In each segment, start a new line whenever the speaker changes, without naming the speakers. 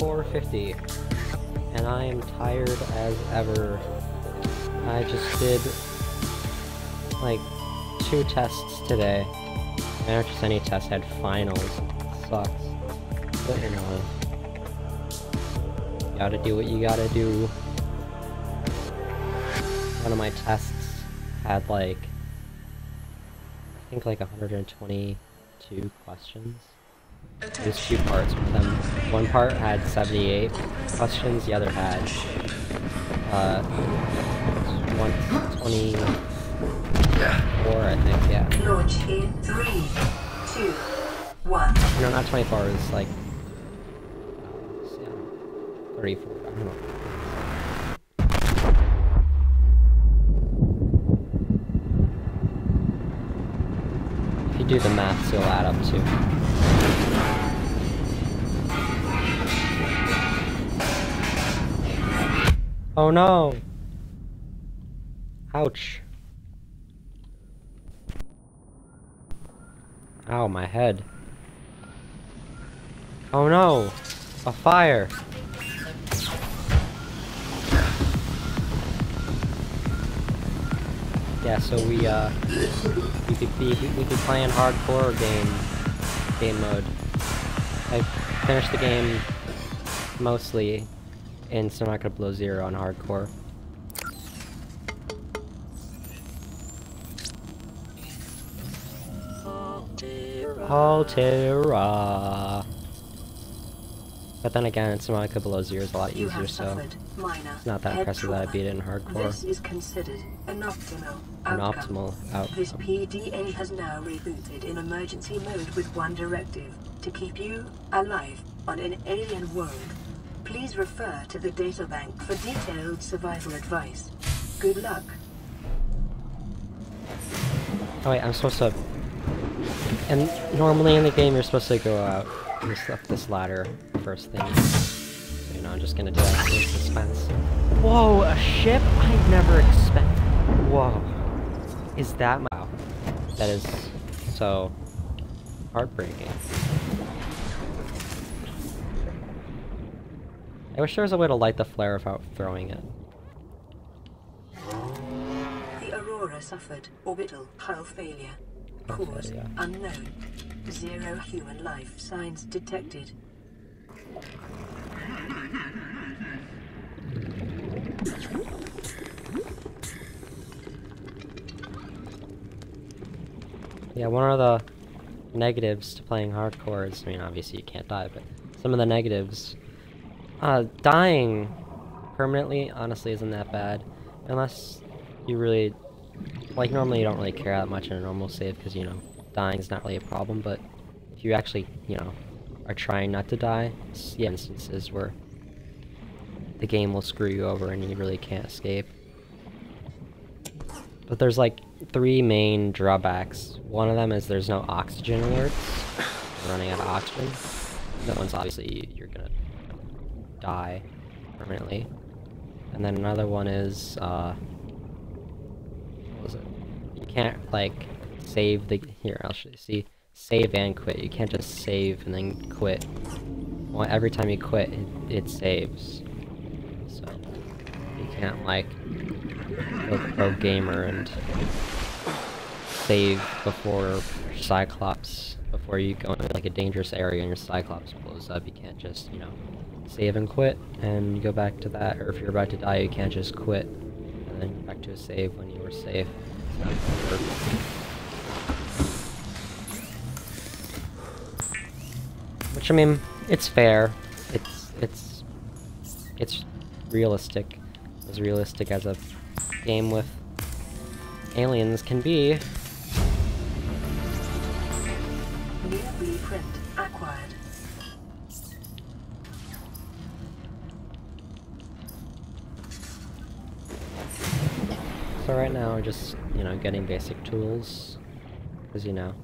just hit 450, and I am tired as ever. I just did like two tests today. I not just any test, had finals. It sucks. But you know, gotta do what you gotta do. One of my tests had like, I think like 122 questions. There's two parts with them. One part had 78 questions, the other had uh, 124, I think, yeah.
Launch in three, two, one.
No, not 24, it was like... Uh, yeah, 34, I don't know. If you do the math, it'll add up too. Oh no! Ouch. Ow, my head. Oh no! A fire! Yeah, so we, uh, we could be, we could play in hardcore game, game mode. I finished the game mostly in Subnautica Below Zero on hardcore. Alterra. But then again, it's Monica Below Zero is a lot easier, so it's not that impressive that I beat it in hardcore.
This is considered an optimal
An
outcome.
optimal
This. PDA has now rebooted in emergency mode with one directive to keep you alive on an alien world. Please refer to the databank for detailed survival advice. Good luck.
Oh wait, I'm supposed to... And normally in the game you're supposed to go out this, up this ladder first thing. So, you know, I'm just gonna do that for suspense. Whoa, a ship? I never expected... Whoa. Is that my... Wow. That is so heartbreaking. I wish there was a way to light the flare without throwing it.
The Aurora suffered orbital hull failure. Cause unknown. Zero human life signs detected.
Yeah, one of the negatives to playing hardcore is, I mean, obviously you can't die, but some of the negatives, uh, dying permanently, honestly, isn't that bad. Unless you really, like, normally you don't really care that much in a normal save, because, you know, dying is not really a problem, but if you actually, you know, are trying not to die, the instances where the game will screw you over and you really can't escape. But there's like three main drawbacks. One of them is there's no oxygen alerts. Running out of oxygen. That one's obviously you're gonna die permanently. And then another one is uh what was it? You can't like save the here, I'll show you see save and quit. You can't just save and then quit. Well, every time you quit it, it saves. So you can't like go pro gamer and save before Cyclops, before you go into like a dangerous area and your Cyclops blows up. You can't just, you know, save and quit and you go back to that. Or if you're about to die, you can't just quit and then go back to a save when you were safe. Which I mean, it's fair. It's it's it's realistic, as realistic as a game with aliens can be. Now we're just, you know, getting basic tools. Because, you know,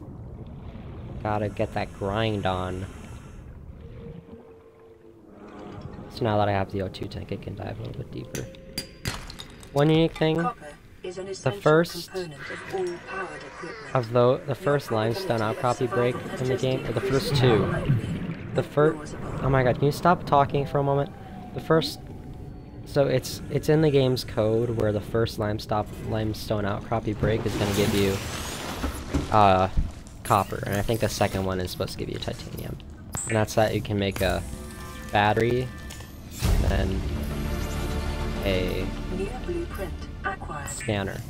gotta get that grind on. So now that I have the O2 tank, I can dive a little bit deeper. One unique thing
Copper is an essential
first
of all powered
of the the first limestone outcropping break in the game, or the first two, the first. Oh my god, can you stop talking for a moment? The first. So it's it's in the game's code where the first limestone limestone outcrop you break is gonna give you uh copper, and I think the second one is supposed to give you titanium, and that's that you can make a battery, and then a scanner.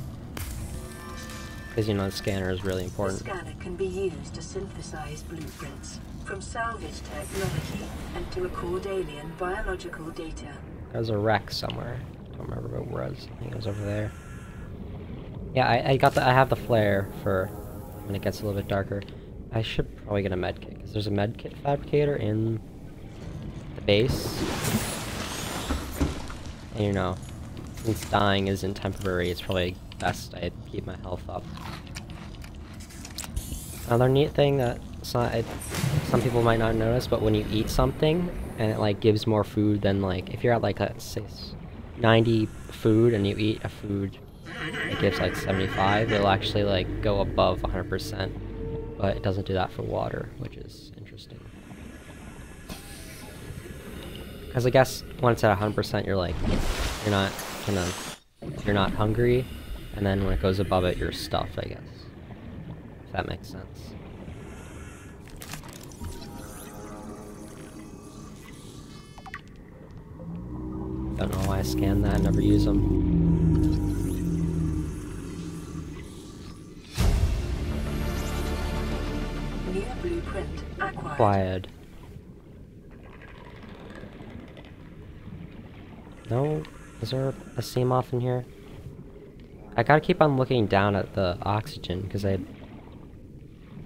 Because you know the scanner is really
The
important.
scanner can be used to synthesize blueprints from salvage technology and to record alien biological data.
There's a wreck somewhere. I don't remember what it was. I think it was over there. Yeah, I, I got the I have the flare for when it gets a little bit darker. I should probably get a med kit because there's a med kit fabricator in the base. And you know, since dying isn't temporary, it's probably best I keep my health up. Another neat thing that it, some people might not notice, but when you eat something and it like gives more food than like if you're at like let's say 90 food and you eat a food it gives like 75, it'll actually like go above 100%, but it doesn't do that for water, which is interesting. Because I guess once it's at 100%, you're like, you're not gonna, you're not hungry, and then when it goes above it, you're stuffed, I guess. If that makes sense. Don't know why I scanned that, never use them.
Acquired.
No? Is there a Seamoth in here? I gotta keep on looking down at the oxygen, because I...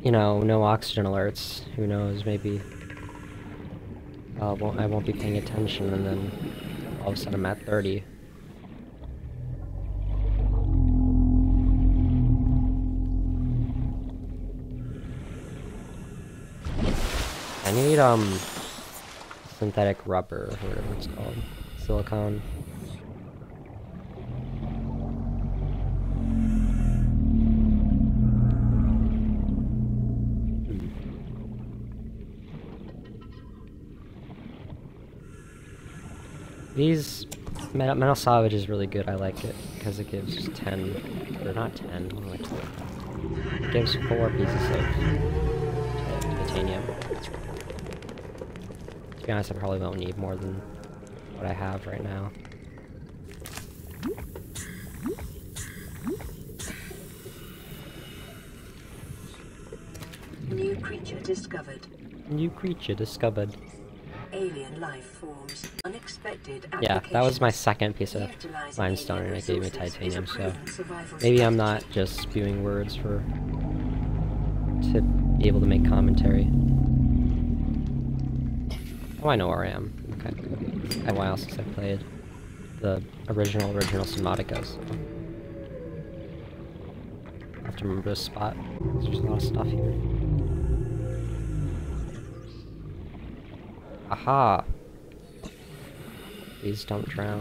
You know, no oxygen alerts. Who knows, maybe... Uh, won't, I won't be paying attention, and then all of a sudden I'm at 30. I need, um, synthetic rubber, or whatever it's called. Silicone. These metal, metal salvage is really good. I like it because it gives ten, or not ten. like it gives four pieces of titanium. To be honest, I probably won't need more than what I have right now.
New creature discovered.
New creature discovered.
Alien life forms. Unexpected
Yeah, that was my second piece of limestone, and it gave me
resources is a
titanium. So maybe I'm not just spewing words for to be able to make commentary. Oh, I know where I am. Okay. It's been a while since I played the original original Subnautica. So I have to remember this spot, There's a lot of stuff here. Aha! Please don't drown.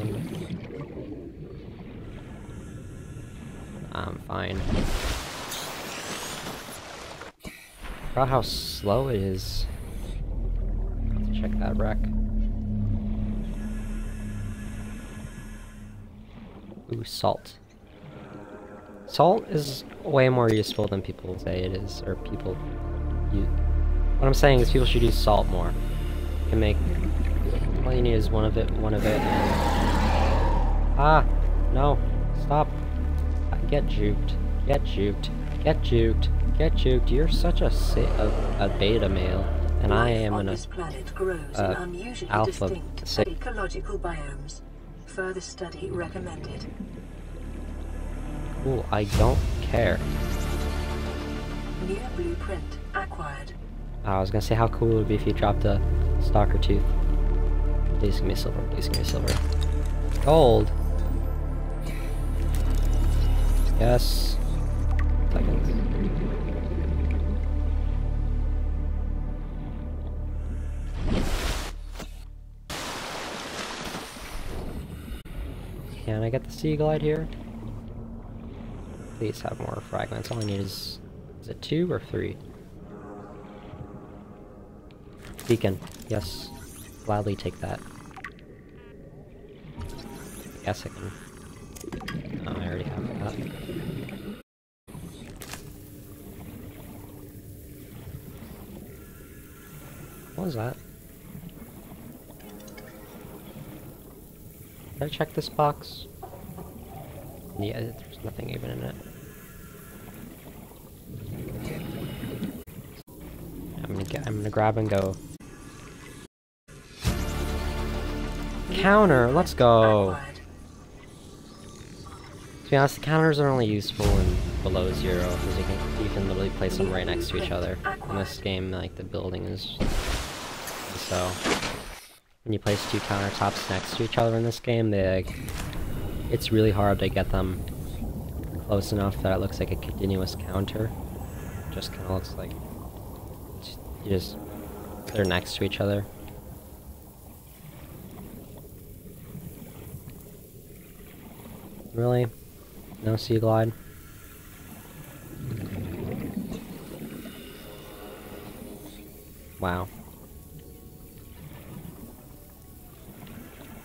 I'm fine. Forgot how slow it is. Check that wreck. Ooh, salt. Salt is way more useful than people say it is, or people use. What I'm saying is people should use salt more. Can make all you need is one of it, one of it, and ah, no, stop! Get juked, get juked, get juked, get juked. You're such a a, a beta male, and I am an
this planet grows
uh,
in unusually
alpha
ecological biomes. Further study recommended.
cool. I don't care.
New blueprint acquired.
Uh, I was gonna say how cool it would be if you dropped a stalker tooth. Please give me silver. Please give me silver. Gold. Yes. Seconds. Can I get the sea glide here? Please have more fragments. All I need is is it two or three? Beacon. Yes. Gladly take that. Yes, I can... Oh, I already have that. What was that? Did I check this box? Yeah, there's nothing even in it. I'm gonna get, I'm gonna grab and go. Counter, let's go! To be honest, the counters are only useful in below zero, because you can, you can literally place them right next to each other. In this game, like, the building is... So... When you place two countertops next to each other in this game, they, like... It's really hard to get them close enough that it looks like a continuous counter. Just kinda looks like... Just... They're next to each other. Really? No sea glide? Wow.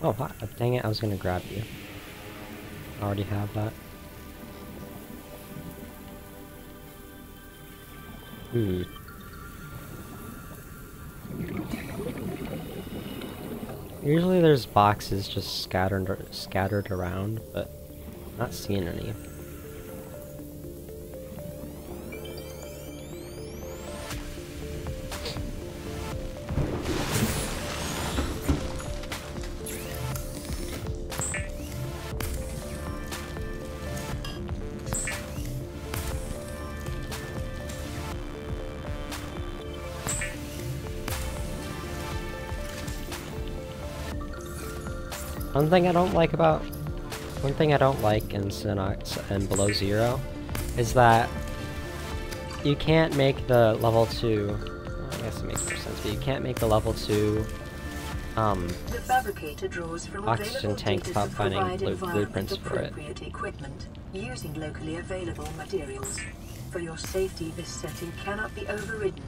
Oh, dang it, I was gonna grab you. I already have that. Hmm. Usually there's boxes just scattered scattered around, but not seeing any. One thing I don't like about one thing I don't like in Subnautica and Below Zero is that you can't make the level 2 well, I guess it makes more sense, but you can't make the level 2 um
The fabricator draws from
Oxygen tank
to
finding blueprints for it.
equipment using locally available materials. For your safety, this setting cannot be overridden.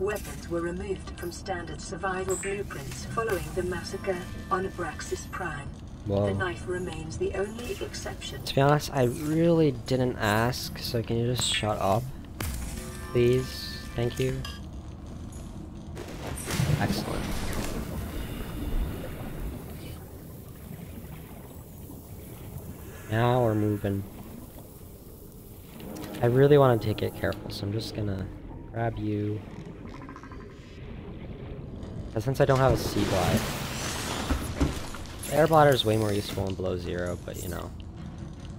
Weapons were removed from standard survival blueprints following the massacre on Obraxis Prime.
Whoa.
The knife remains the only exception.
To be honest, I really didn't ask, so can you just shut up? Please? Thank you. Excellent. Now we're moving. I really want to take it careful, so I'm just gonna grab you. But since I don't have a sea glide, air bladder is way more useful in below zero, but you know,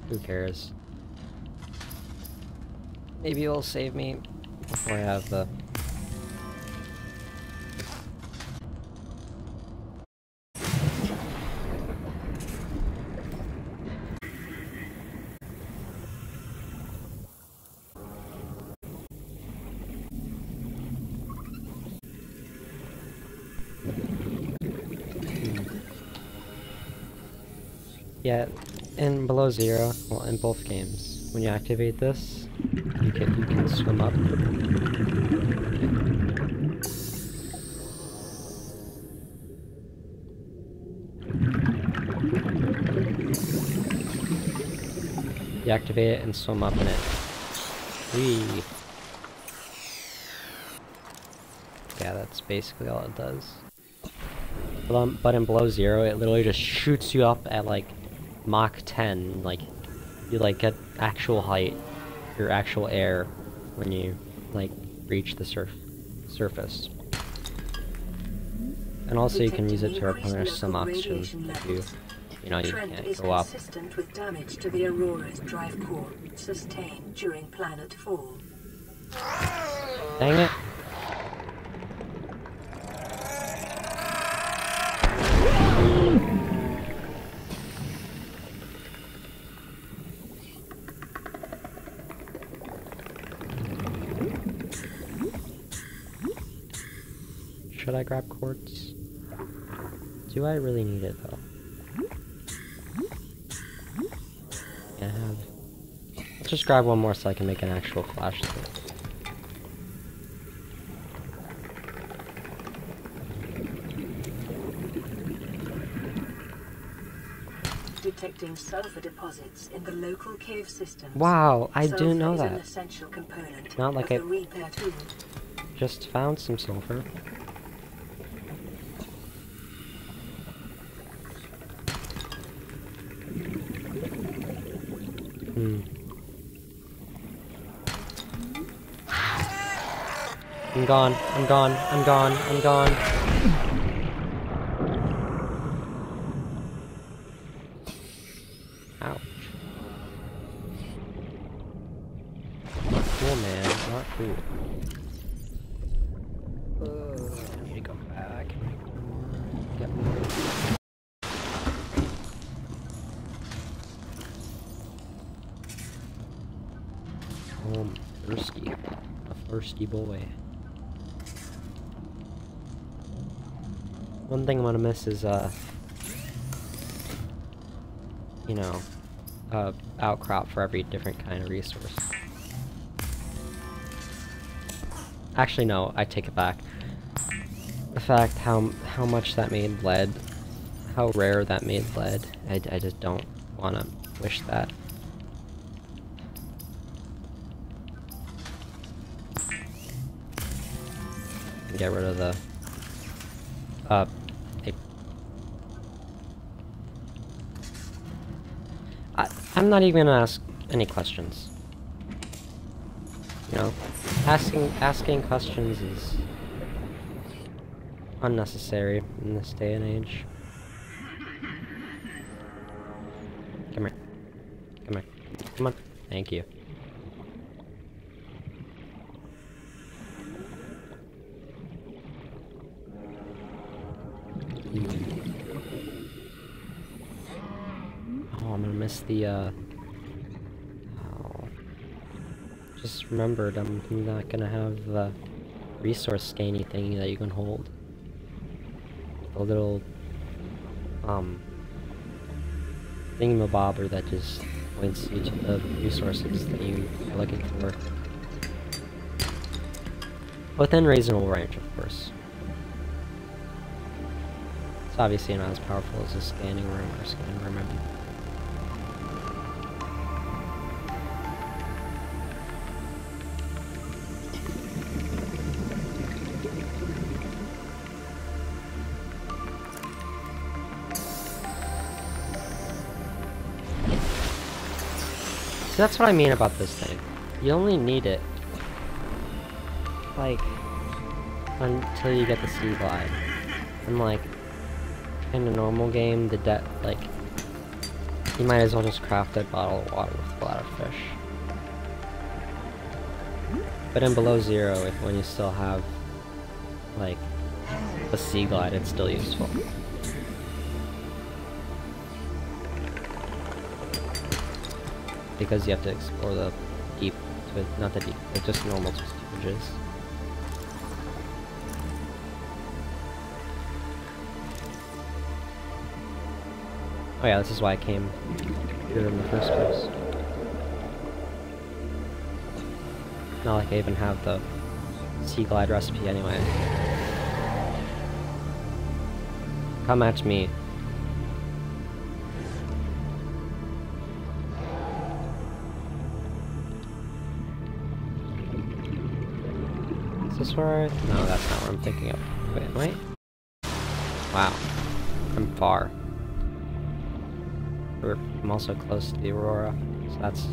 who cares? Maybe it'll save me before I have the. Yeah, in below zero, well, in both games, when you activate this, you can you can swim up. You activate it and swim up in it. Whee! Yeah, that's basically all it does. But, um, but in below zero, it literally just shoots you up at like Mach 10. Like you like get actual height, your actual air, when you like reach the surf surface. And also you can use it to replenish some oxygen if you, you know, you
Trend
can't go up.
consistent with damage to the Aurora's drive core sustained during planet fall.
Dang it! grab quartz? Do I really need it though? I have... Let's just grab one more so I can make an actual flash thing.
detecting sulfur deposits in the local cave system.
Wow, I
sulfur
do know that. Not like I just found some sulfur. I'm gone. I'm gone. I'm gone. I'm gone. Ouch. Not cool, man. Not cool. I need to go back. Get more. Oh, I'm thirsty. A thirsty boy. I'm gonna miss is, uh, you know, uh, outcrop for every different kind of resource. Actually, no, I take it back. The fact how how much that made lead, how rare that made lead, I, I just don't want to wish that. Get rid of the, uh, it, I, I'm not even gonna ask any questions. You know, asking asking questions is unnecessary in this day and age. Come here. Come here. Come on. Thank you. The, uh... Oh. Just remembered, I'm not gonna have the resource scanny thing that you can hold. The little, um... thingamabobber that just points you to the resources that you are looking for. Within reasonable range, of course. It's obviously not as powerful as a scanning room or scanning room. That's what I mean about this thing. You only need it, like, until you get the sea glide. And like, in a normal game, the debt, like, you might as well just craft a bottle of water with a lot of fish. But in below zero, if when you still have, like, the sea glide, it's still useful. Because you have to explore the deep, to, not the deep, but just normal bridges. Oh yeah, this is why I came here in the first place. Not like I even have the sea glide recipe anyway. Come at me. I... No, that's not what I'm thinking of. Wait, I? Wow. I'm far. I'm also close to the Aurora, so that's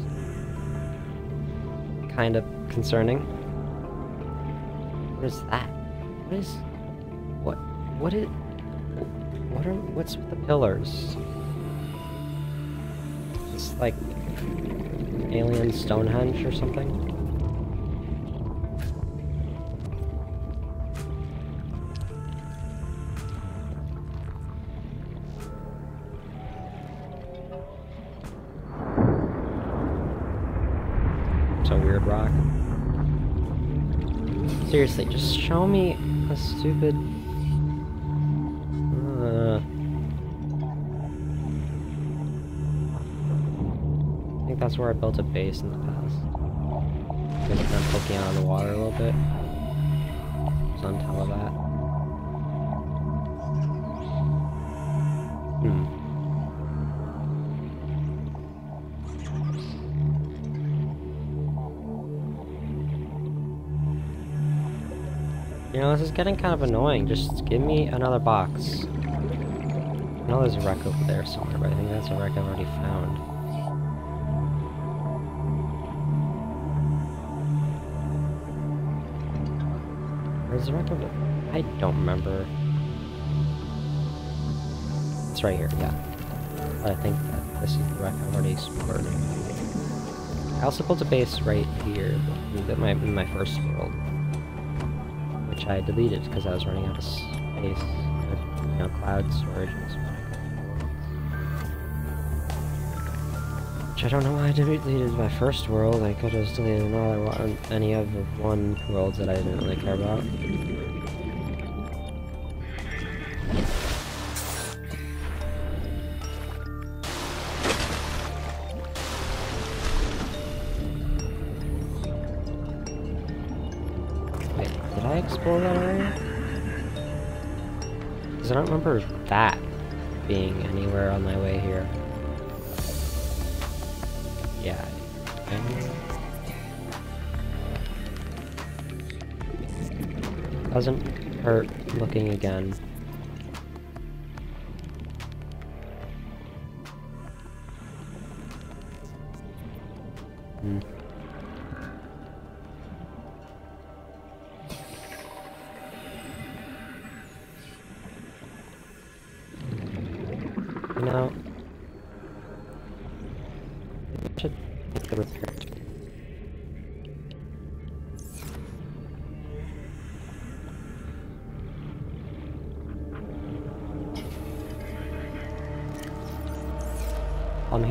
kind of concerning. What is that? What is... What... What is... What are... What's with the pillars? It's like... Alien Stonehenge or something? Seriously, just show me a stupid... Uh, I think that's where I built a base in the past. Just kind of poking out of the water a little bit. Just on of that. Is getting kind of annoying. Just give me another box. I know there's a wreck over there somewhere, but I think that's a wreck I've already found. Where's the wreck over I don't remember. It's right here, yeah. I think that this is the wreck I've already explored. I also built a base right here, in my, in my first world. Which I deleted because I was running out of space. You know, cloud storage. Which I don't know why I deleted my first world. I could have deleted another one, any of the one worlds that I didn't really care about. Because I don't remember that being anywhere on my way here. Yeah. Doesn't hurt looking again.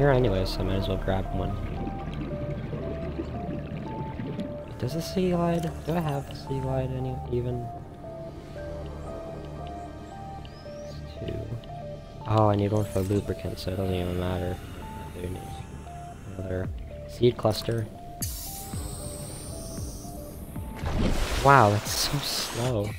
Here anyway, so I might as well grab one. Does the sea glide? Do I have the sea glide any even? Two. Oh, I need one for lubricant, so it doesn't even matter. Another seed cluster. Wow, that's so slow.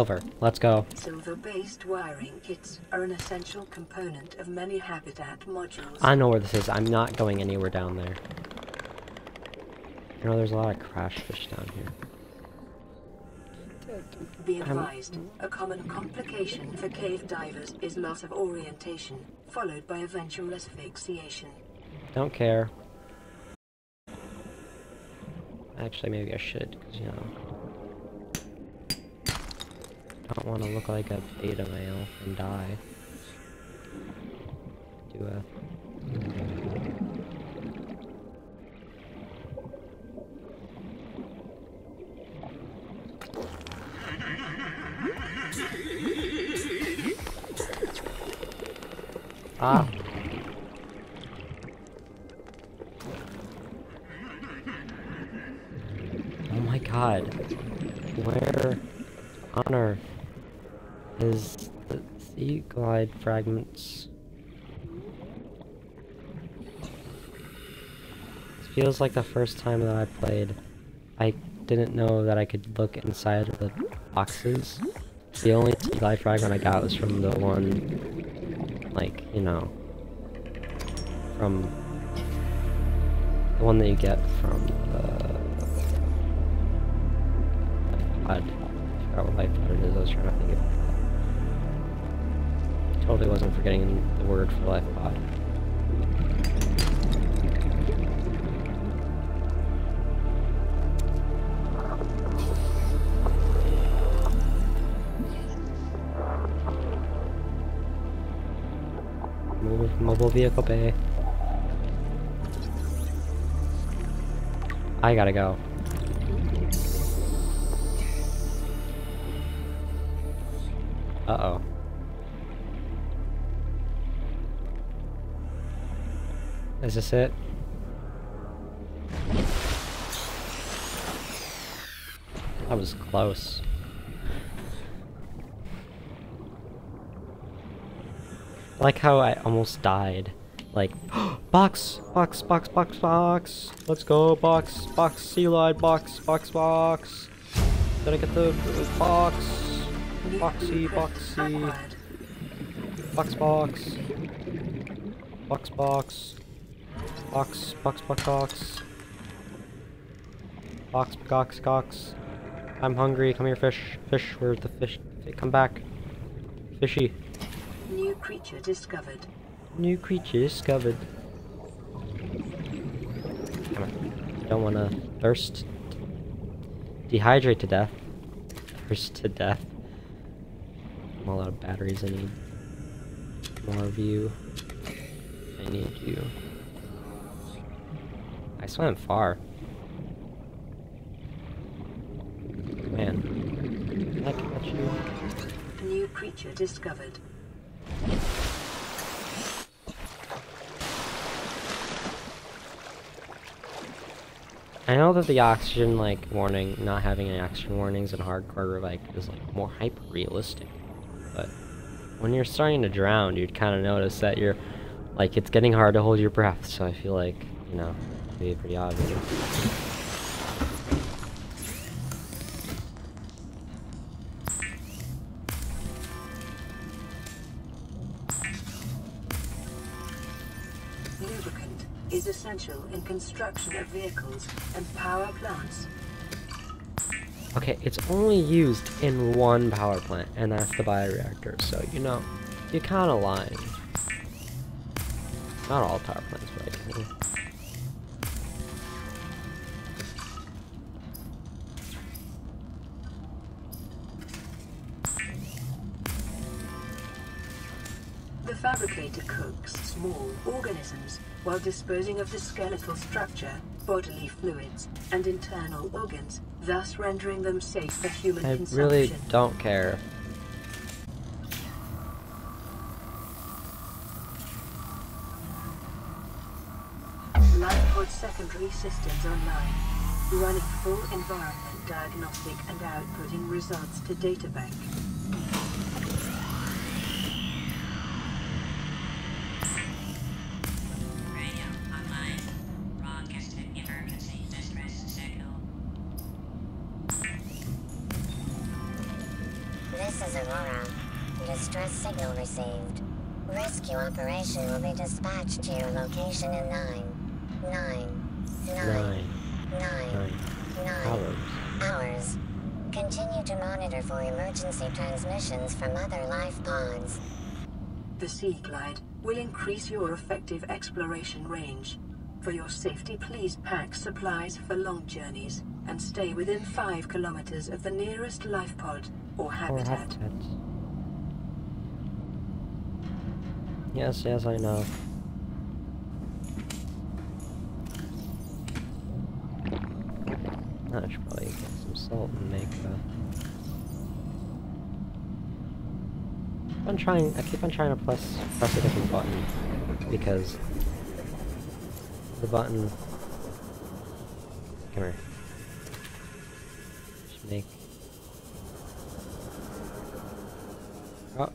Silver, let's go.
Silver-based wiring kits are an essential component of many habitat modules.
I know where this is. I'm not going anywhere down there. You know, there's a lot of crash fish down here.
Be
I'm-
advised, a common complication for cave divers is loss of orientation, followed by eventual asphyxiation.
Don't care. Actually, maybe I should, because, you know... want to look like a beta male and die. Do a... fragments? This feels like the first time that I played. I didn't know that I could look inside of the boxes. The only life fragment I got was from the one, like, you know, from the one that you get from the pod. I forgot what life pod it is. I was trying to think of Totally wasn't forgetting the word for life pod. Move mobile vehicle bay. I gotta go. Is this it? That was close. like how I almost died. Like, box, box, box, box, box. Let's go, box, box, sea lion, box, box, box. Gotta get the box. Boxy, boxy. Box, box. Box, box. Box, box, box, box. Box, box, box. I'm hungry. Come here, fish. Fish, where's the fish? Come back. Fishy.
New creature discovered.
New creature discovered. Come on. Don't wanna thirst. Dehydrate to death. Thirst to death. I'm all out of batteries I need. More of you. I need you. I swam far. Man. I catch you?
New creature discovered.
I know that the oxygen like warning, not having any oxygen warnings in hardcore like is like more hyper realistic, but when you're starting to drown, you'd kind of notice that you're like it's getting hard to hold your breath. So I feel like you know, be pretty obvious.
Lubricant is essential in construction of vehicles and power plants.
Okay, it's only used in one power plant, and that's the bioreactor. So you know, you're kind of lying. Not all power plants, but like.
While disposing of the skeletal structure, bodily fluids, and internal organs, thus rendering them safe for human
I
consumption.
really don't care.
Lifepod secondary systems online, running full environment diagnostic and outputting results to databank.
Is Aurora. Distress signal received. Rescue operation will be dispatched to your location in nine, nine, nine,
Nine,
nine,
nine
nine
hours.
hours. Continue to monitor for emergency transmissions from other life pods.
The Sea Glide will increase your effective exploration range. For your safety, please pack supplies for long journeys and stay within 5 kilometers of the nearest life pod or
Or
habitat.
habitat. Yes, yes, I know. I should probably get some salt and make a... I'm trying, I keep on trying to press, press a different button, because the button... Come here. Should make... Oh,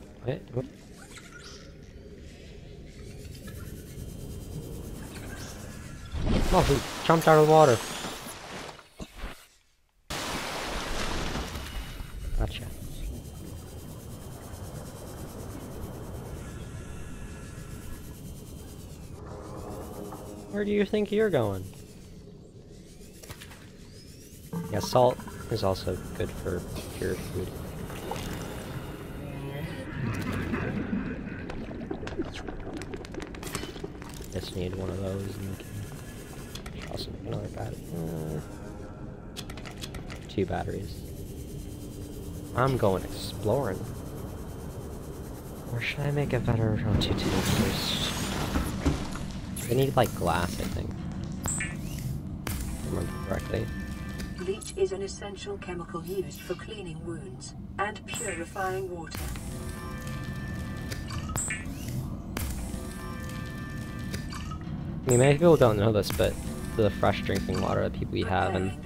Oh, he jumped out of the water. Gotcha. Where do you think you're going? Yeah, salt is also good for pure food. Just need one of those and we can also make another battery. Uh, two batteries. I'm going exploring. Or should I make a better O2 first? They need like glass, I think. If I remember correctly.
Bleach is an essential chemical used for cleaning wounds and purifying water.
I mean, many people don't know this, but the fresh drinking water that people we have in,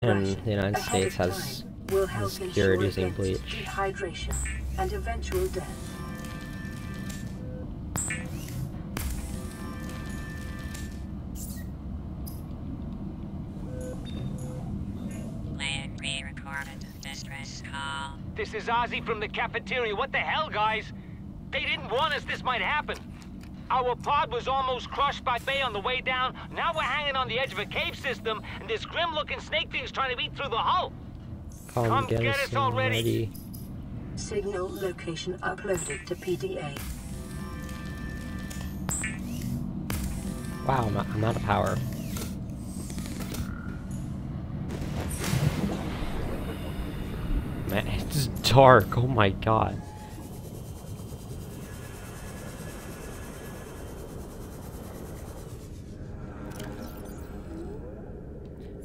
in the United States has, has cured using bleach.
And eventual death.
This is Ozzy from the cafeteria. What the hell, guys? They didn't want us this might happen. Our pod was almost crushed by Bay on the way down. Now we're hanging on the edge of a cave system, and this grim-looking snake thing's trying to eat through the hull.
Come,
Come
get,
get
us
us already.
already.
Signal location uploaded to PDA.
Wow, I'm, I'm out of power. Man, it's dark. Oh my god.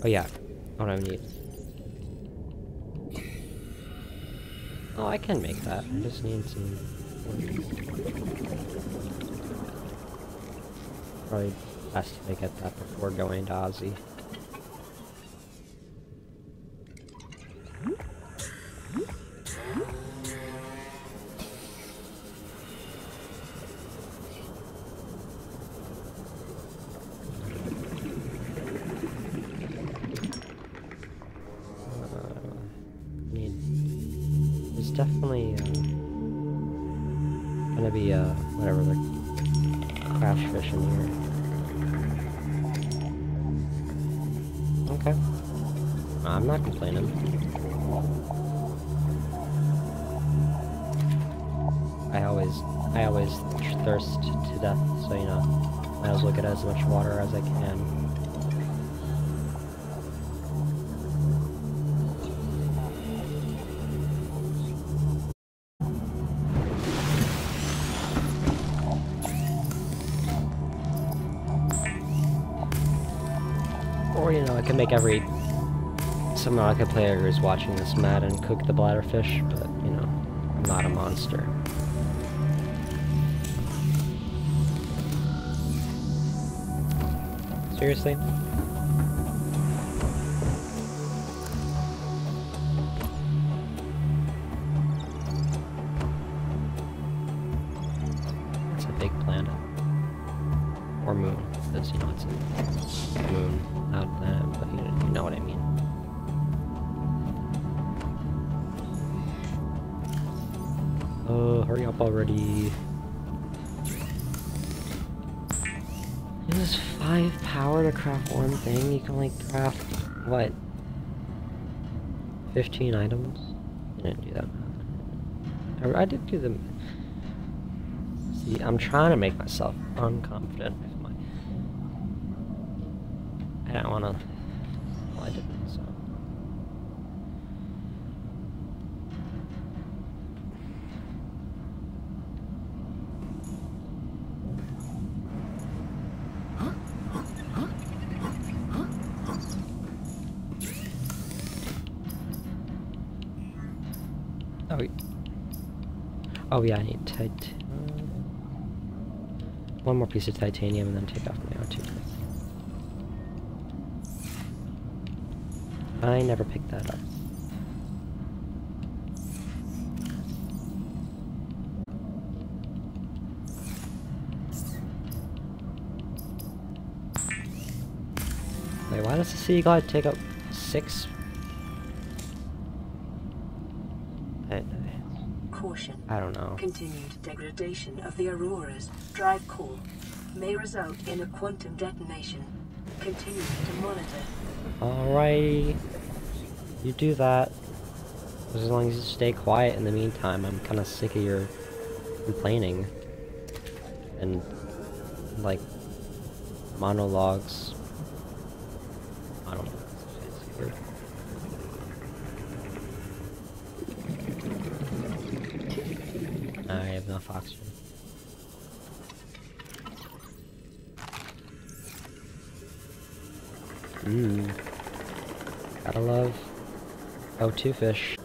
Oh yeah, what I need. Oh, I can make that. I just need some. Probably best to get that before going to Ozzy. As well get as much water as I can. Or, you know, I can make every Subnautica player who's watching this mad and cook the bladderfish, but, you know, I'm not a monster. Seriously? Craft one thing. You can only craft, what, 15 items? I didn't do that. I, I did do them. See, I'm trying to make myself unconfident with my. I don't want to. Well, I didn't, so. Oh, wait. Oh yeah, I need tit. One more piece of titanium and then take off my O2. I never picked that up. Wait, why does the sea glide take up six? I,
Caution.
I don't know.
Continued degradation of the Aurora's drive core may result in a quantum detonation. Continue to monitor.
Alright. You do that. As long as you stay quiet in the meantime, I'm kinda sick of your complaining. And, like, monologues. I don't know. It's weird. I have oxygen. Mmm. Gotta love O2 fish.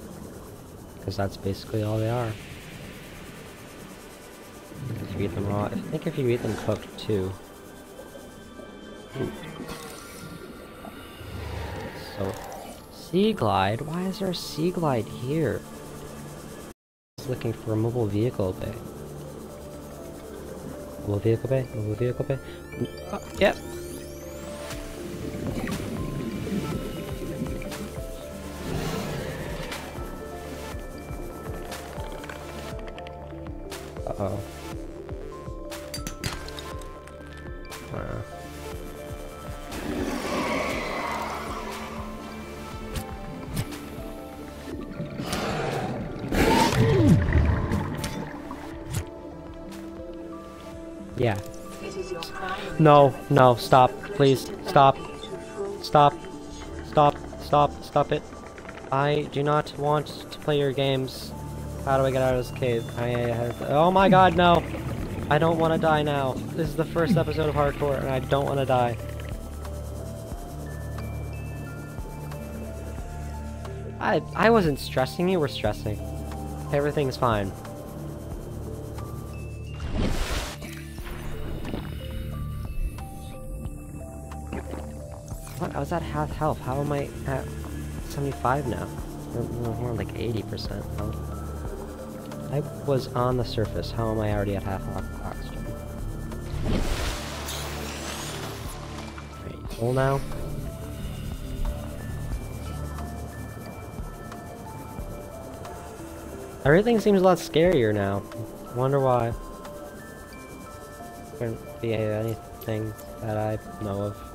Because that's basically all they are. If you eat them raw, I think if you eat them cooked too. Ooh. So, Sea Glide? Why is there a Sea Glide here? Looking for a mobile vehicle bay. Mobile vehicle bay? Mobile vehicle bay? Oh, yep. No, no, stop, please, stop, stop, stop, stop, stop it. I do not want to play your games. How do I get out of this cave? I have, oh my god, no! I don't want to die now. This is the first episode of Hardcore, and I don't want to die. I I wasn't stressing. You were stressing. Everything's fine. At half health. How am I at 75 now? Or more like 80% now. I was on the surface. How am I already at half oxygen? Full now? Everything seems a lot scarier now. Wonder why. Couldn't be anything that I know of.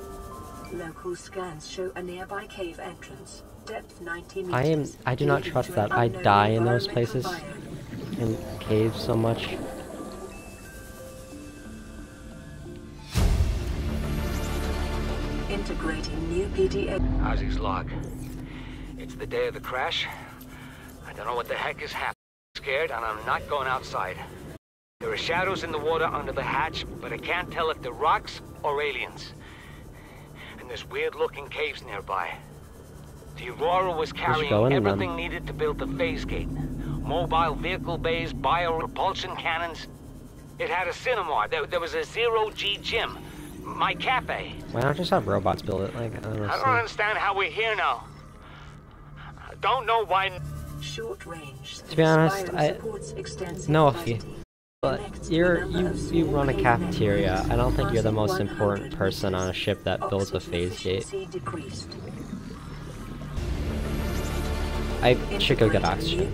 Local scans show a nearby cave entrance. Depth 90 meters.
I am- I do not trust that. I die in those places.
biome.
In caves so much.
Integrating new PDA.
Ozzy's log. It's the day of the crash. I don't know what the heck is happening. I'm scared, and I'm not going outside. There are shadows in the water under the hatch, but I can't tell if they're rocks or aliens. And there's weird-looking caves nearby. The Aurora was carrying
go in them.
everything needed to build the phase gate. Mobile vehicle bays, bio-repulsion cannons. It had a cinema. There, there was a zero-G gym. My cafe.
Why not just have robots build it? Like, I don't
I don't
understand.
understand how we're here now. I don't know why.
Short range.
To be honest, I- no, if you-
capacity.
But you're you you run a cafeteria. I don't think you're the most important person on a ship that builds a phase gate. I should go get oxygen.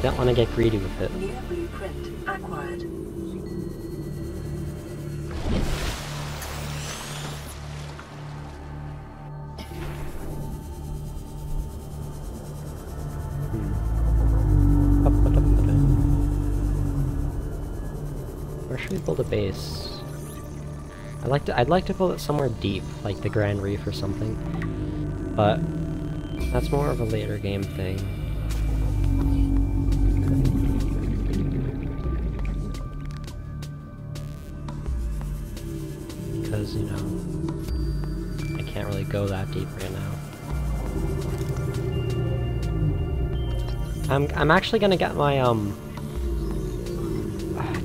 Don't want to get greedy with it. Should we build a base? I'd like to I'd like to build it somewhere deep, like the Grand Reef or something. But that's more of a later game thing. Because, you know, I can't really go that deep right now. I'm I'm actually gonna get my um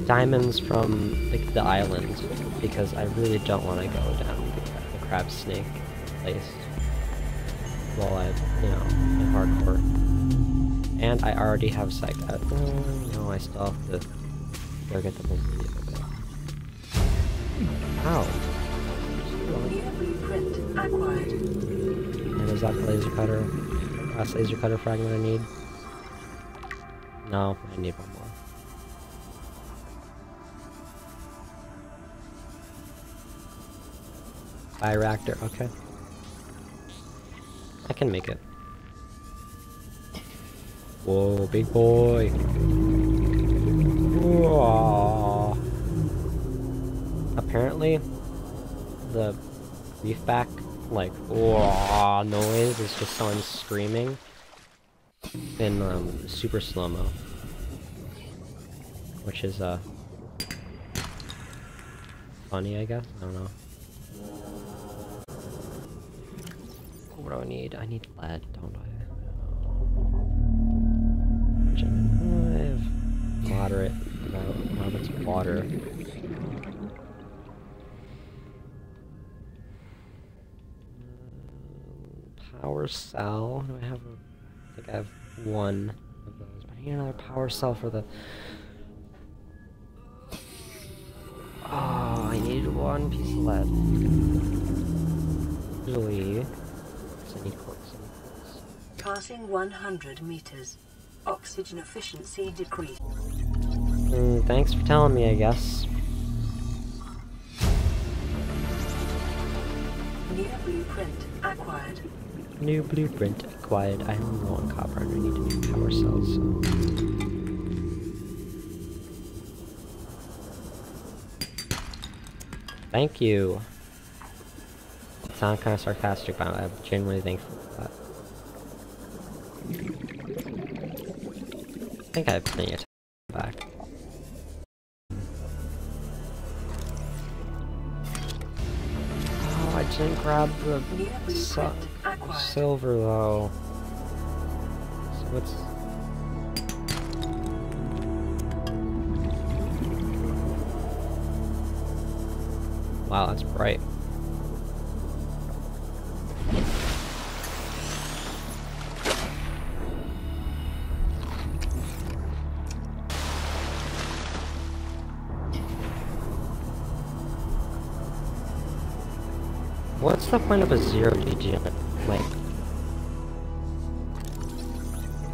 diamonds from like the island because I really don't want to go down the, the crab snake place while I you know in hardcore. And I already have psych. Uh, no, I still have to go get the it. Ow. And is that the laser cutter? Last laser cutter fragment I need? No, I need one Bioreactor, okay. I can make it. Whoa, big boy! Whoa. Apparently, the Reefback like whoa noise is just someone screaming in um, super slow mo, which is uh funny, I guess. I don't know. What do I need? I need lead, don't I? Have moderate amount. That's water. power cell. Do I have? A, I think I have one of those. But I need another power cell for the. Oh, I need one piece of lead. Really? I need.
Passing 100 meters. Oxygen efficiency decreased.
Mm, thanks for telling me, I guess.
New blueprint acquired.
New blueprint acquired. I only want copper and we need to make power cells, so... Thank you. Sound kind of sarcastic, but I'm genuinely thankful for that. I think I have plenty of time back. Oh, I didn't grab the silver though. So what's Wow, that's bright. The point of a zero DG? Like,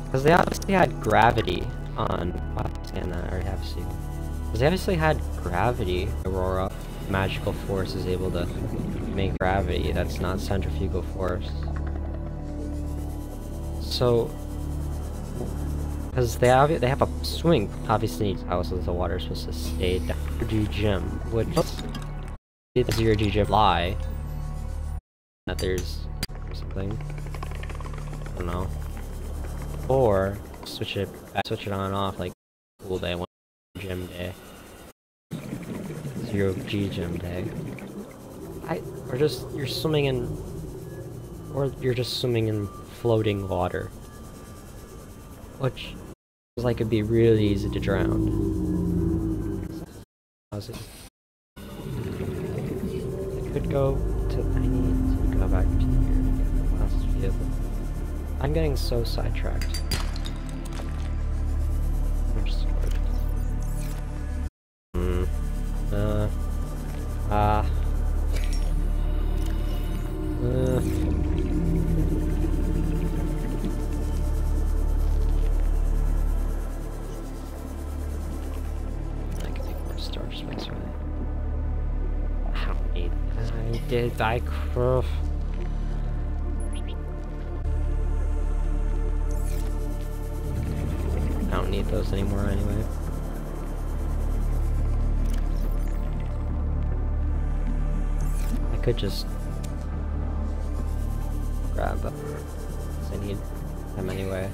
because they obviously had gravity on. Wow, scan that. I already have seen. Because they obviously had gravity. Aurora, magical force is able to make gravity. That's not centrifugal force. So, because they have they have a swing. Obviously, as the water is supposed to stay down. G gym, which is zero G gym lie there's something. I don't know. Or switch it switch it on and off like cool day one gym day. Zero G gym day. I or just you're swimming in or you're just swimming in floating water. Which is like it'd be really easy to drown. How's it? I could go here vehicle. I'm getting so sidetracked. Hmm. Uh. Ah. Uh. I can make more storage space? I don't need. I did anymore anyway. I could just grab them. I need them anyway.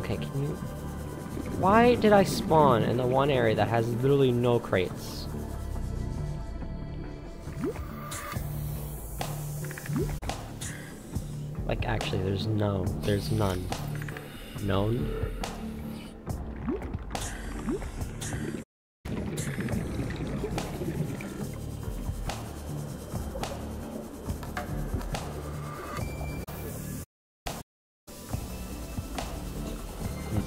Okay, can you... Why did I spawn in the one area that has literally no crates? No, there's none. None? Hmm.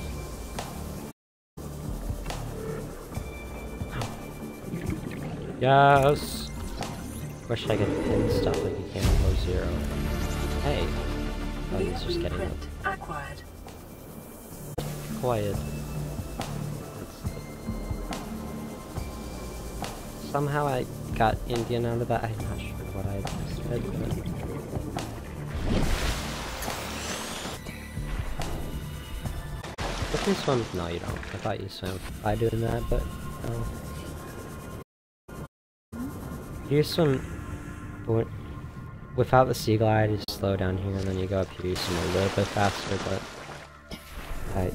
Yes! Wish I could pin stuff like you can below zero. Hey! Oh, he's just getting
blueprint acquired.
quiet. Somehow I got Indian out of that. I'm not sure what I said, but... You can swim? No, you don't. I thought you swam by doing that, but no. You swim but without the sea just slow down here, and then you go up here, you swim a little bit faster, but I,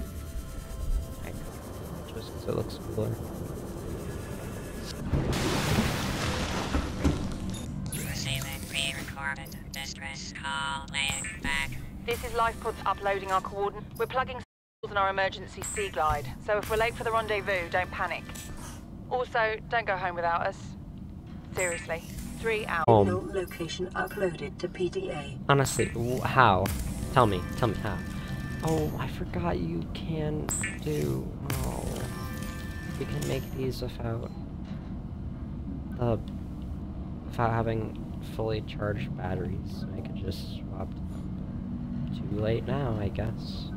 I just 'cause it looks cooler.
This is Lifepod's uploading our coordinates. We're plugging signals in our emergency sea glide, so if we're late for the rendezvous, don't panic. Also, don't go home without us. Seriously, three hours.
Home.
Location uploaded to PDA.
Honestly, how? Tell me, tell me how. Oh, I forgot you can do. Oh, you can make these without the without having fully charged batteries. I could just swap. Too late now, I guess.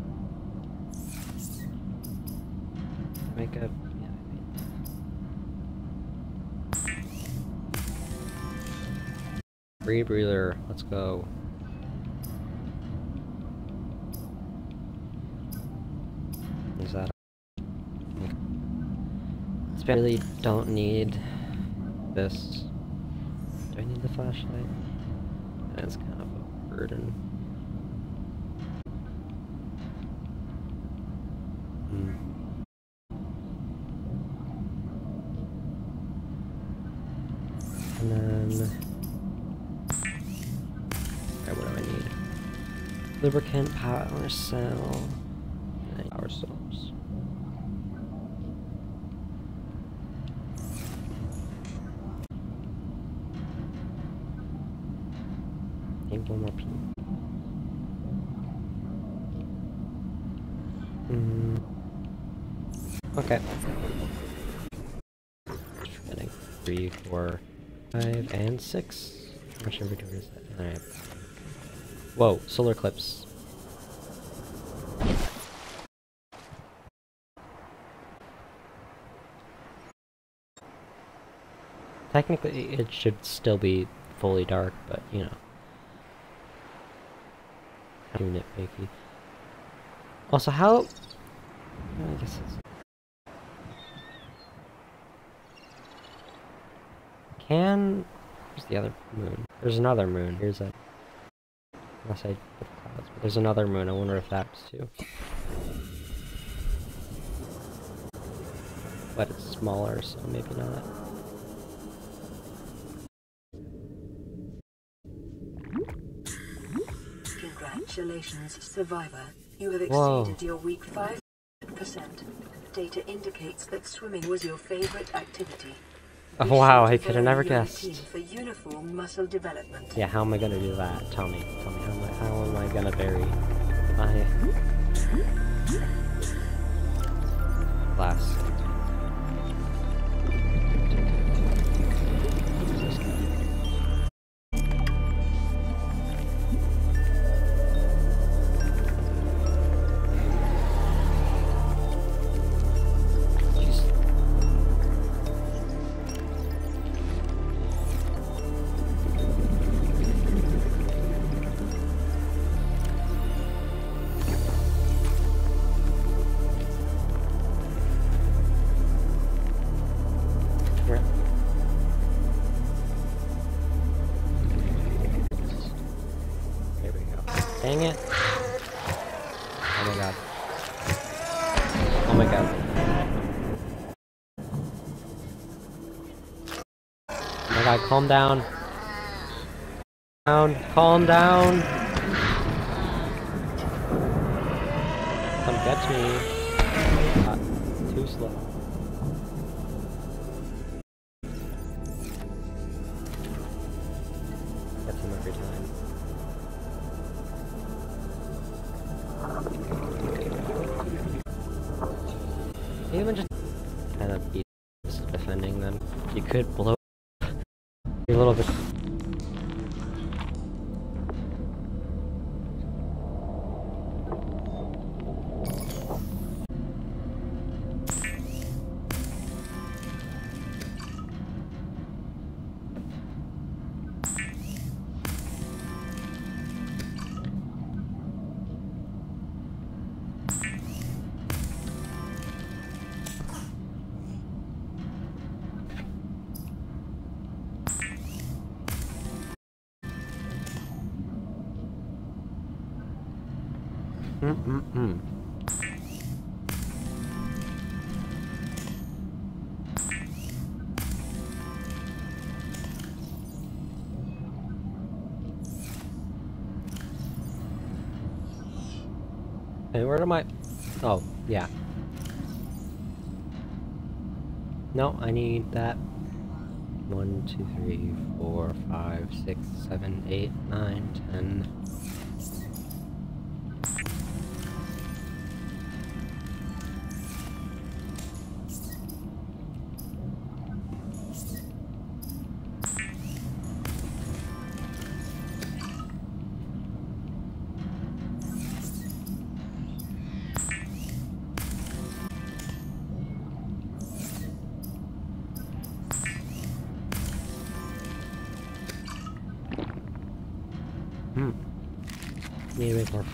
Make a. that. Rebreather, let's go. Is that? I really don't need this. Do I need the flashlight? That's kind of a burden. Hmm. And then... Lubricant, power cell, and power soaps. Need one more P. Mm. Okay. Three, four, five, and six. How much inventory is that? Alright. Whoa, solar eclipse. Technically, it should still be fully dark, but you know. Too nitpicky. Also, how? I guess it's. Can. Where's the other moon? There's another moon. Here's a. Unless I put clouds, but there's another moon. I wonder if that's too. But it's smaller, so maybe not.
Congratulations, survivor. You have
Whoa.
exceeded your week 5%. Data indicates that swimming was your favorite activity.
Oh, wow, I could have never guessed.
For uniform muscle development.
Yeah, how am I gonna do that? Tell me. Tell me. How am I, how am gonna bury my glass? Calm down. Down, calm down. Come catch me. Mm-mm-mm. Hey, where am I? Oh, yeah. No, I need that. One, two, three, four, five, six, seven, eight, nine, ten.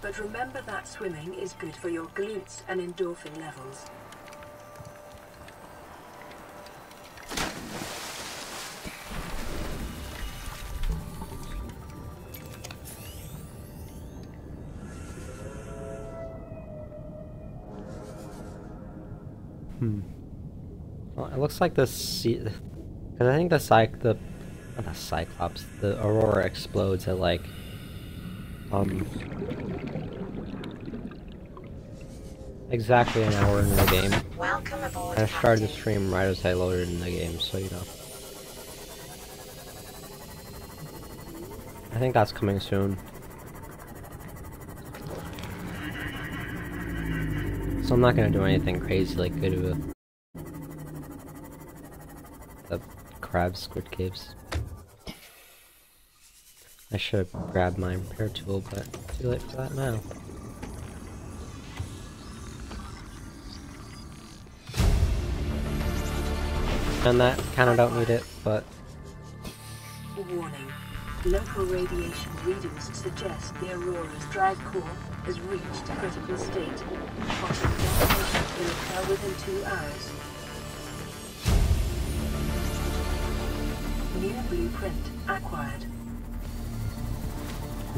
but remember that swimming is good for your glutes and endorphin levels.
Hmm. It looks like the sea, because I think the cyc the the Cyclops, the Aurora explodes at like um exactly an hour into the game.
Welcome aboard,
I started the stream right as I loaded in the game, so you know. I think that's coming soon. So I'm not gonna do anything crazy like go to the crab squid caves. I should have grabbed my repair tool, but too late for that now. And that kinda don't need it, but
Warning. Local radiation readings suggest the Aurora's drive core has reached a critical state. Possible detonation will occur within two hours. New blueprint acquired.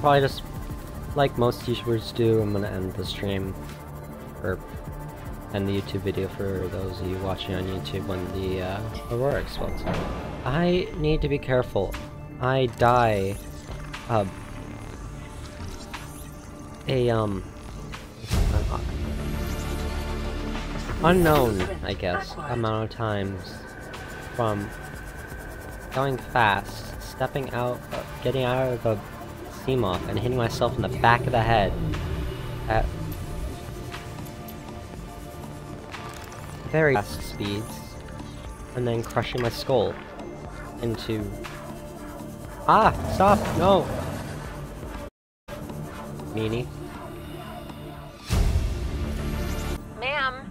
Probably just like most YouTubers do, I'm gonna end the stream or end the YouTube video for those of you watching on YouTube when the uh, Aurora explodes. I need to be careful. I die uh, a um unknown, I guess, amount of times from going fast, stepping out, uh, getting out of the Seamoth, and hitting myself in the back of the head at very fast speeds, and then crushing my skull into. Ah! Stop! No! Meanie.
Ma'am,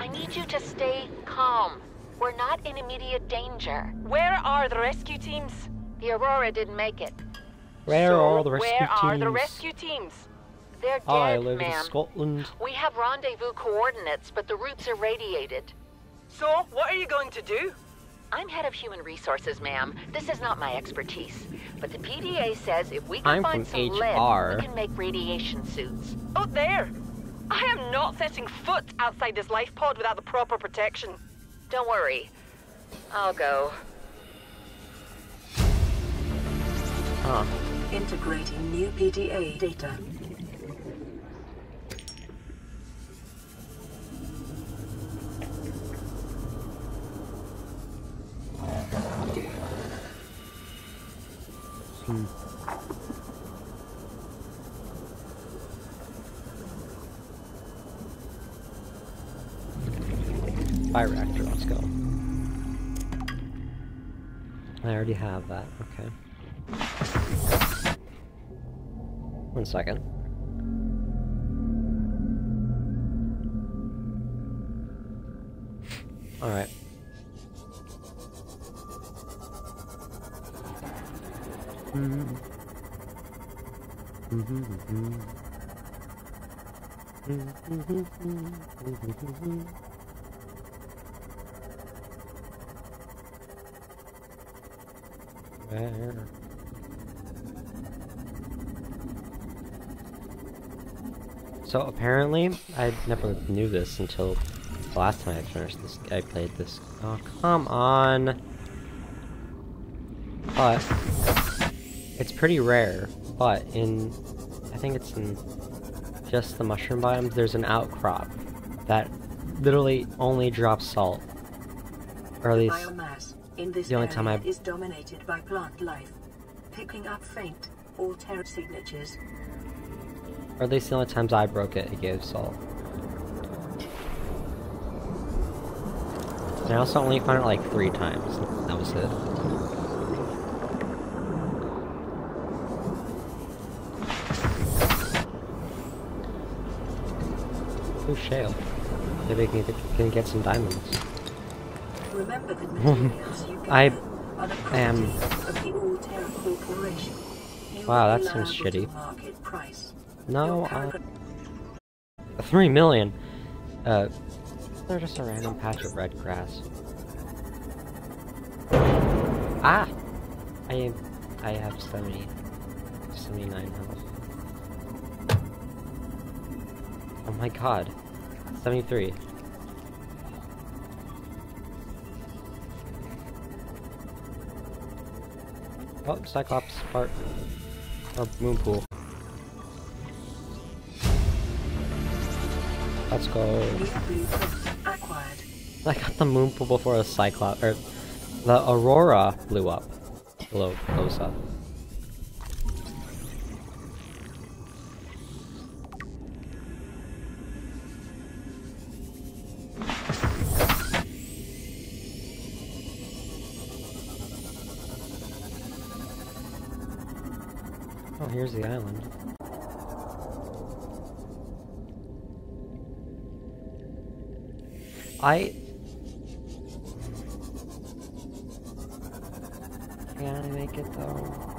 I need you to stay calm. We're not in immediate danger.
Where are the rescue teams?
The Aurora didn't make it.
Where
So,
are all the rescue
where
teams?
are the rescue teams?
They're dead,
I live in
ma'am.
Scotland.
We have rendezvous coordinates, but the routes are radiated.
So, what are you going to do?
I'm head of human resources, ma'am. This is not my expertise. But the PDA says if we can
I'm
find
from
some lead, we can make radiation suits.
Oh, there! I am not setting foot outside this life pod without the proper protection.
Don't worry. I'll go.
Huh.
Integrating new PDA data.
Hmm. Bioreactor, let's go. I already have that, okay. One second. Alright. Where? So apparently, I never knew this until last time I finished this. I played this. Oh come on! But it's pretty rare. But in, I think it's in just the mushroom biomes. There's an outcrop that literally only drops salt, or at least
Biomass in this
the only time I-
is dominated by plant life, picking up faint, Alterra signatures.
Or at least the only times I broke it, it gave salt. And I also only found it like three times. That was it. Ooh, shale. Maybe we can get, can get some diamonds.
Remember that materials you
I
gather are the
am-
of the Alterra Corporation.
Wow, that seems shitty. No, uh, three million. Uh, they're just a random patch of red grass. Ah, I, I have 70, 79 health. Oh my god, 73. Oh, Cyclops part. Or moon pool. Let's go. I got the moon pool before the Cyclops, or the Aurora blew up. Blow, blows up. The island. I Can I make it though?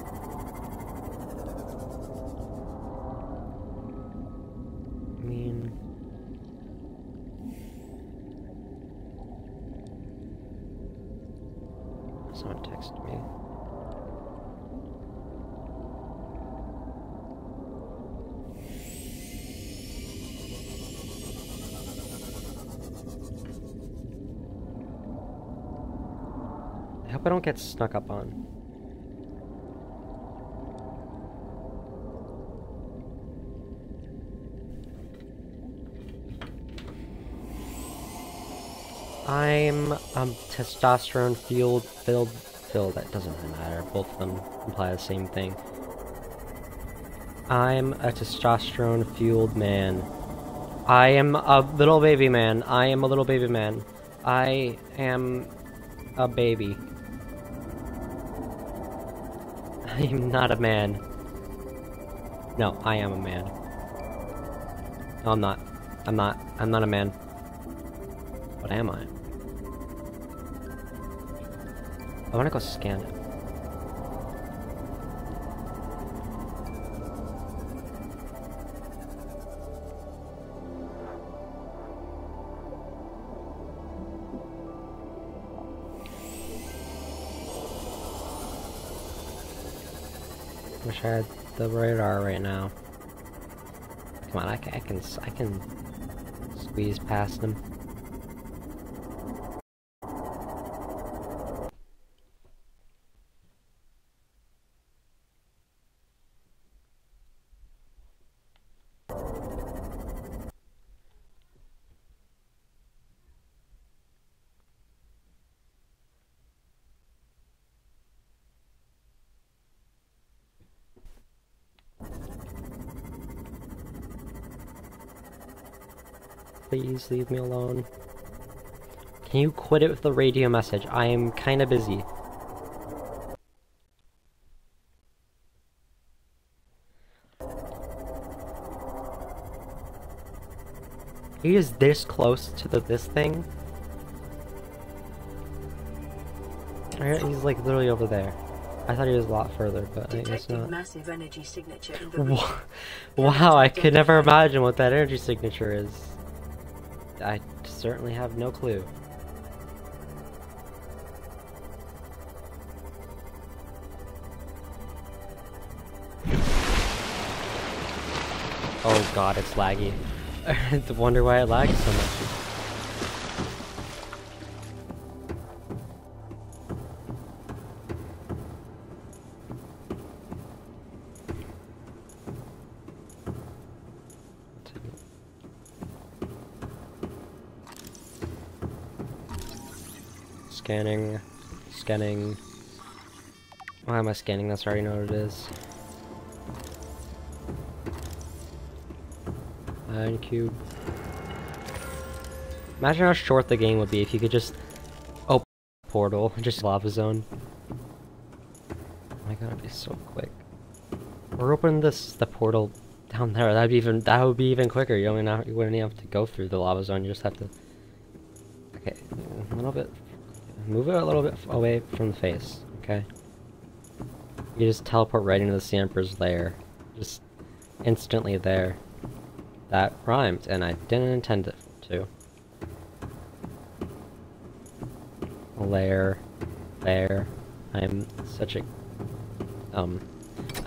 Don't get snuck up on. I'm a testosterone fueled filled filled that doesn't really matter. Both of them imply the same thing. I'm a testosterone fueled man. I am a little baby man. I am a little baby man. I am a baby. I am not a man. No, I am a man. No, I'm not. I'm not. I'm not a man. What am I? I wanna go scan it. I wish I had the radar right now. Come on, I can, I can, I can squeeze past them. Please leave me alone. Can you quit it with the radio message? I am kinda busy. He is this close to the this thing? He's like literally over there. I thought he was a lot further, but I guess not.
massive energy signature
Wow, I could never imagine what that energy signature is. I certainly have no clue. Oh god, it's laggy. I wonder why it lags so much. Scanning. Scanning. Why am I scanning this? Already know what it is. Iron cube. Imagine how short the game would be if you could just open portal and just lava zone. Oh my god, it'd be so quick. Or open this the portal down there. That'd be even that would be even quicker. You only not you wouldn't even have to go through the lava zone. You just have to. Okay, a little bit Move it a little bit away from the face. Okay. You just teleport right into the Sea Emperor's lair. Just instantly there. That rhymed, and I didn't intend it to. Lair. Lair. I'm such a... Um...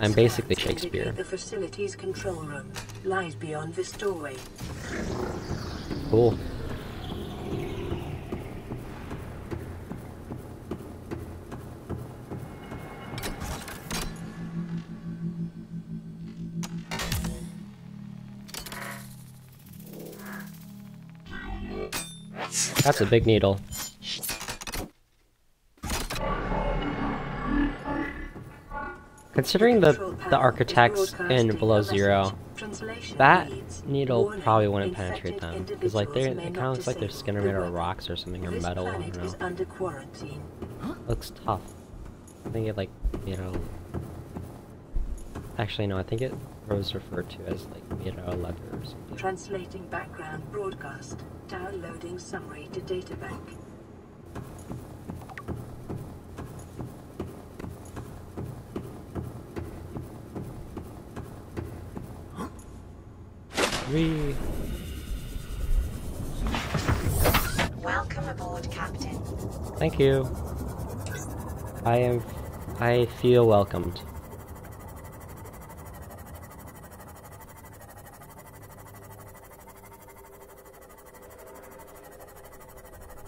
I'm basically Shakespeare.
The facility's control room lies beyond this doorway.
Cool. That's a big needle. Considering the the architects in Below Zero, that needle probably wouldn't penetrate them because like they it kind of looks like their skin are made of rocks or something or metal. I don't know. Looks tough. I think it like you know. Actually, no. I think it was referred to as like out of leather or something.
Translating background broadcast. Downloading summary to databank.
Whee!
Welcome aboard, Captain.
Thank you. I am. I feel welcomed.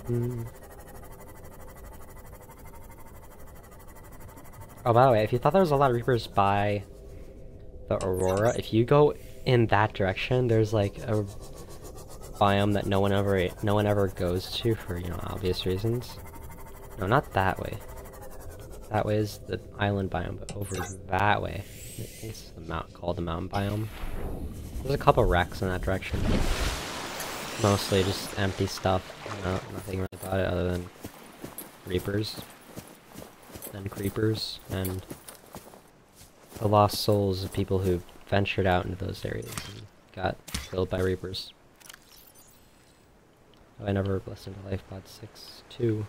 Mm. Oh, by the way, if you thought there was a lot of Reapers by the Aurora, if you go in that direction, there's like a biome that no one ever no one ever goes to for you know obvious reasons. No, not that way. That way is the island biome, but over that way, it's the mount called the mountain biome. There's a couple wrecks in that direction. Mostly just empty stuff. No, nothing really about it other than reapers and creepers and the lost souls of people who ventured out into those areas and got killed by reapers. Oh, I never listened to Lifepod 6 2.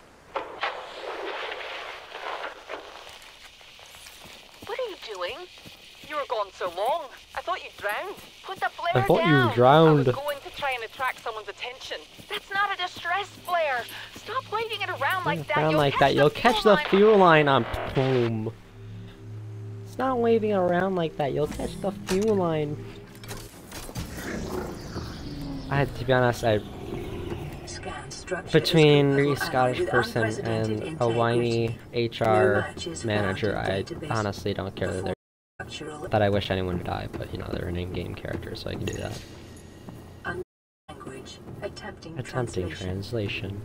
What are you doing? You were gone so long. I thought you drowned. Put the flare down.
I thought you
down.
drowned.
I was going to try and attract someone's attention.
That's not a distress flare. Stop waving it around like that.
Around
You'll
like
catch
that, you'll
the
catch
fuel
the
line.
fuel line on boom. It's not waving around like that, you'll catch the fuel line. I had to be honest, I between
is
a Scottish person and a whiny. HR manager, I honestly don't care that they're that I wish anyone to die, but you know they're an in-game character, so I can do that.
Language. Attempting,
Attempting
translation.
translation.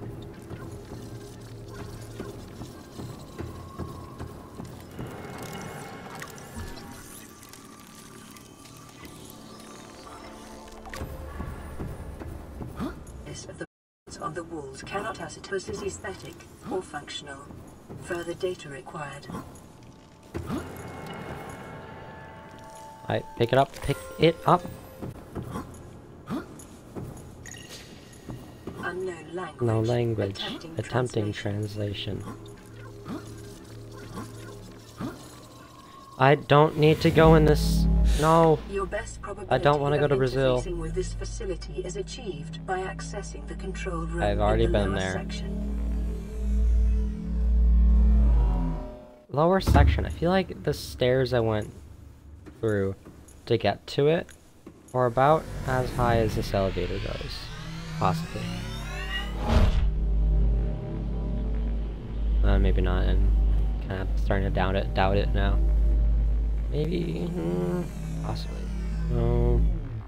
This of the on the walls cannot ascertain as aesthetic or functional. Further data required.
I pick it up, pick it up.
Unknown language.
No language.
Attempting,
Attempting
translation.
translation. I don't need to go in this. No. I don't wanna go to Brazil.
with this facility is achieved by accessing the control room
I've already
the
been there.
Section.
Lower section. I feel like the stairs I went through to get to it are about as high as this elevator goes. Possibly. Maybe not, and kind of starting to doubt it, doubt it now. Maybe, hmm, possibly. No,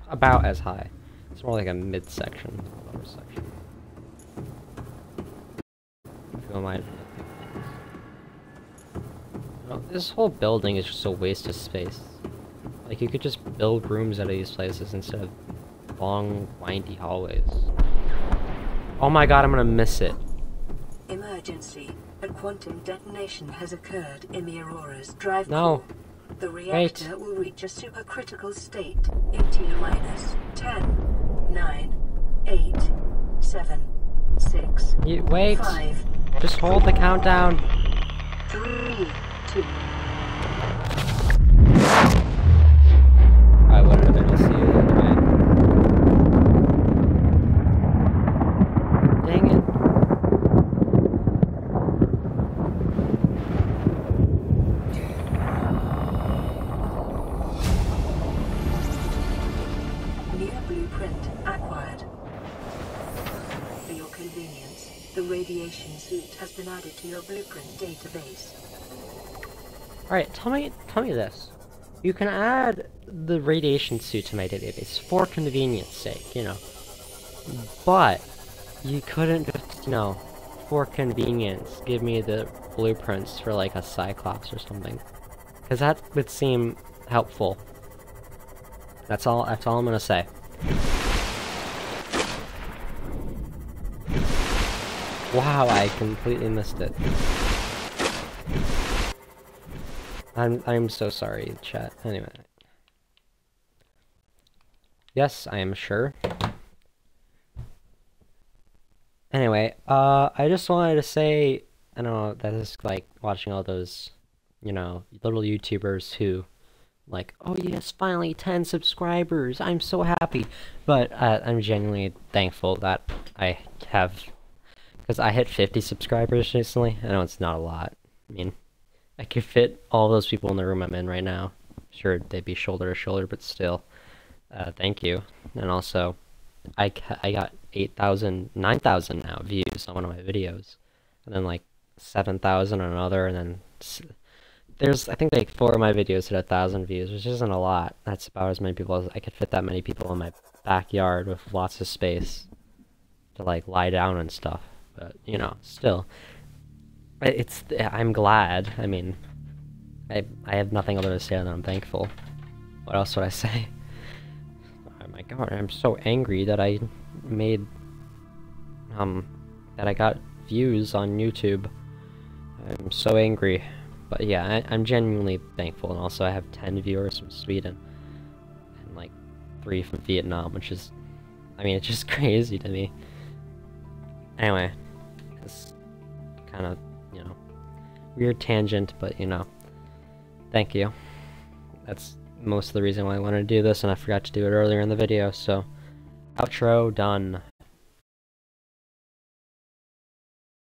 about as high. It's more like a midsection, lower section. Feel this whole building is just a waste of space. Like you could just build rooms out of these places instead of long, windy hallways. Oh my god, I'm gonna miss it.
Emergency. A quantum detonation has occurred in the Aurora's drive
No.
core. The reactor will reach a supercritical state in T minus 10, 9, 8, 7, 6,
You, wait.
5,
Just hold the countdown.
3, 2,
Alright, tell me tell me this. You can add the radiation suit to my database for convenience sake, you know. But you couldn't just, you know, for convenience, give me the blueprints for like a Cyclops or something. Cause that would seem helpful. That's all that's all I'm gonna say. Wow, I completely missed it. I'm I'm so sorry, chat. Anyway. Yes, I am sure. Anyway, uh I just wanted to say I don't know, that is like watching all those, you know, little YouTubers who like, oh yes, finally 10 subscribers. I'm so happy. But uh, I'm genuinely thankful that I have because I hit 50 subscribers recently. I know it's not a lot. I mean, I could fit all those people in the room I'm in right now. Sure, they'd be shoulder to shoulder, but still. Uh, thank you. And also, I, I got 8,000, 9,000 now views on one of my videos. And then like 7,000 on another, and then there's, I think like four of my videos hit a thousand views, which isn't a lot. That's about as many people as I could fit that many people in my backyard with lots of space to like lie down and stuff. But, you know, still it's I'm glad. I mean, I I have nothing other to say than I'm thankful. What else would I say? Oh my god, I'm so angry that I made um that I got views on YouTube. I'm so angry. But yeah, I, I'm genuinely thankful, and also I have 10 viewers from Sweden, and like 3 from Vietnam, which is, I mean, it's just crazy to me. Anyway, it's kind of, weird tangent, but you know, thank you. That's most of the reason why I wanted to do this, and I forgot to do it earlier in the video, so outro done.